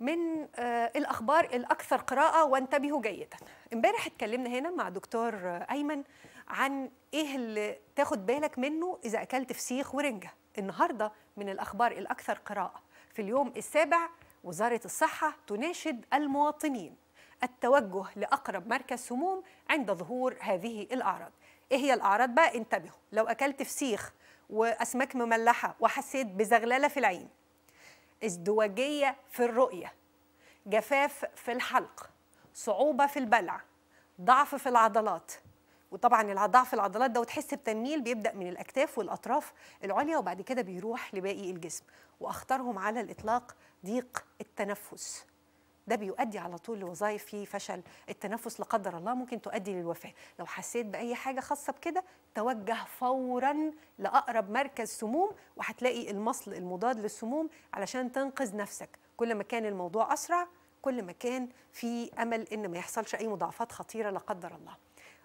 من آه، الأخبار الأكثر قراءة وانتبهوا جيدا. امبارح اتكلمنا هنا مع دكتور أيمن عن إيه اللي تاخد بالك منه إذا أكلت فسيخ ورنجة. النهارده من الأخبار الأكثر قراءة. في اليوم السابع وزارة الصحة تناشد المواطنين. التوجه لأقرب مركز سموم عند ظهور هذه الأعراض. إيه هي الأعراض بقى؟ انتبهوا. لو أكلت فسيخ وأسماك مملحة وحسيت بزغللة في العين ازدواجية في الرؤية جفاف في الحلق صعوبة في البلع ضعف في العضلات. وطبعا في العضلات ده وتحس بتنميل بيبدأ من الأكتاف والأطراف العليا وبعد كده بيروح لباقي الجسم. وأخطرهم على الإطلاق ضيق التنفس. ده بيؤدي على طول لوظائف في فشل التنفس لا قدر الله ممكن تؤدي للوفاة. لو حسيت بأي حاجة خاصة بكده توجه فورا لأقرب مركز سموم وهتلاقي المصل المضاد للسموم علشان تنقذ نفسك. كل ما كان الموضوع أسرع كل ما كان في أمل إن ما يحصلش أي مضاعفات خطيرة لا قدر الله.